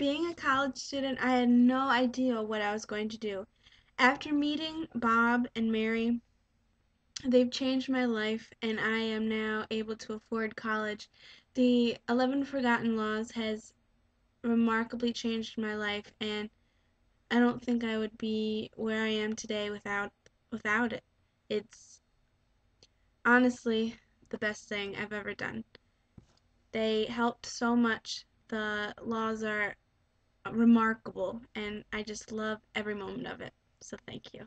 being a college student, I had no idea what I was going to do. After meeting Bob and Mary, they've changed my life and I am now able to afford college. The 11 Forgotten Laws has remarkably changed my life and I don't think I would be where I am today without without it. It's honestly the best thing I've ever done. They helped so much. The laws are remarkable and I just love every moment of it. So thank you.